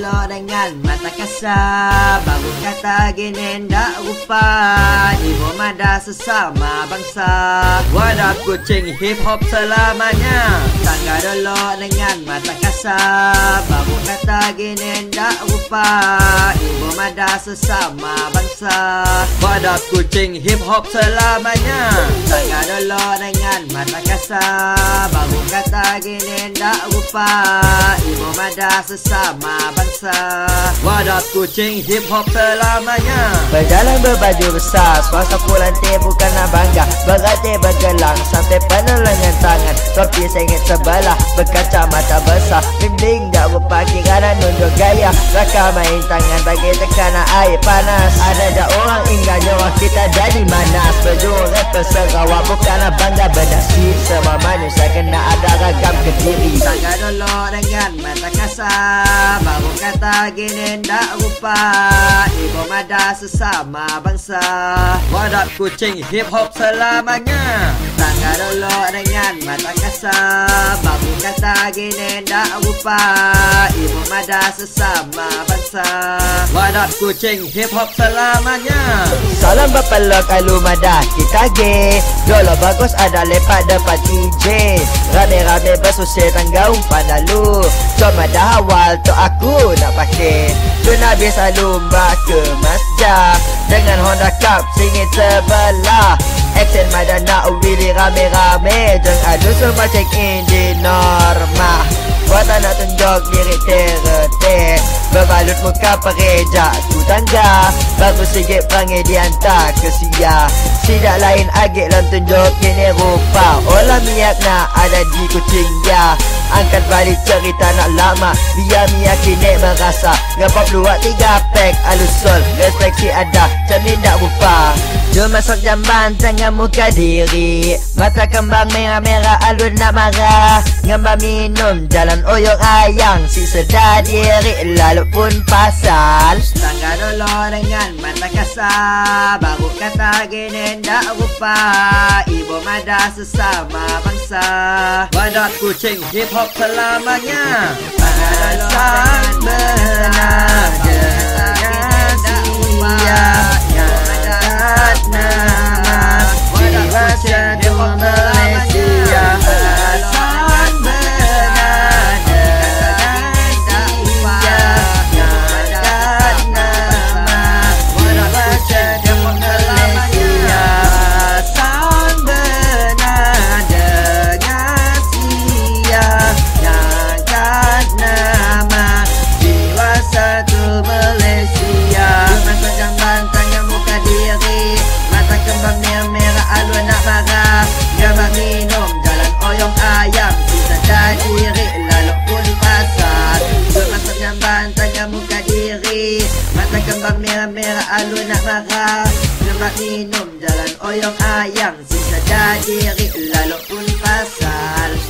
dengan mata kasar. Baru kata gini ndak rupa. Ibu mada sesama bangsa. Wadah kucing hip hop selamanya. Tangga dulu dengan mata kasar. Baru kata gini ndak rupa. Ibu mada sesama bangsa. Wadah kucing hip hop selamanya. Tangga dulu mata kasar Baru kata gini ndak rupa Ibu mada sesama bangsa. Wadah kucing hip hop selamanya. Berjalan berbaju besar Suasa pulantir bukanlah bangga. Berhati bergelang Sampai penuh lengan tangan Topi sengit sebelah Berkaca mata besar. Bimbing tak rupa kirana nunjuk gaya. Raka main tangan bagi tekanan air panas. Ada dah orang ingat nyawa kita jadi manas. Berjuang rapper Sarawak bukanlah bangga berdasi. Semua manusia kena ada ragam kediri. Tangga dulu dengan mata kasar. Baru kata gini ndak rupa. Ibu mada sesama bangsa. Wadah kucing hip hop selamanya Dulu dengan mata kasar. Baru kata gini ndak rupa. Ibu mada sesama bangsa. Wadah kucing hip hop selamanya. Salam berpeluk alu madah kita ge Dolo bagus ada lepak depan DJ Rame-rame bersusih tangga umpan Cuma dah awal tu aku nak pakai. Tu Nabi selalu mbak ke masjid. Dengan Honda Cup singit sebelah Action madan nak wili rame-rame. Jeng adu semua check in di norma. Buat nak tunjuk diri teretik Berbalut muka pereja tu tangga. Baru sikit perangai diantar ke sia. Tidak lain agak dalam tunjuk kini rupa. Olah miak nak ada di kucing ya Angkat balik cerita nak lama. Biar miak kini merasa Ngepop luar tiga pack alusol Respect si ada. Cermin tak rupa Jom masuk jamban tengah muka diri. Mata kembang merah-merah alun nak marah. Ngembang minum jalan oyong ayang. Si sedar diri lalu pun pasal. Tangga dulu dengan mata kasar. Baru kata gini ndak rupa Ibu mada sesama bangsa. Wadah kucing hip hop selamanya. Alasan muka diri. Mata kembang merah alun nak marah. Gambar minum jalan oyong ayam Sisa diri lalu pun pasar. Masa jamban tanya muka diri. Mata kembang merah-merah alun nak marah. Gambar minum jalan oyong ayam Sisa diri lalu pun pasar